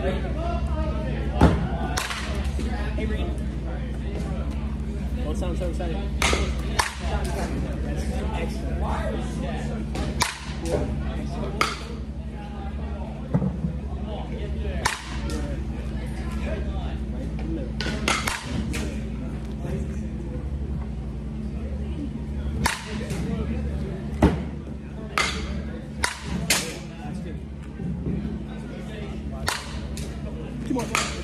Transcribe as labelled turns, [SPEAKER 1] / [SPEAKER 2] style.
[SPEAKER 1] Hey, Reed. Don't sound so excited. Excellent. Cool. what